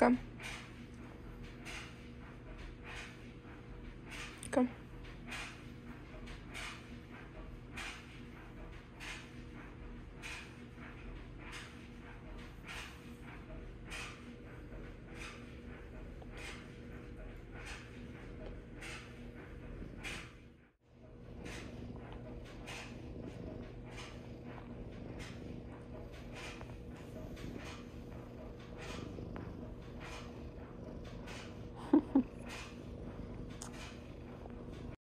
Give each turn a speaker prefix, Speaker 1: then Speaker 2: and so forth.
Speaker 1: Come. Come.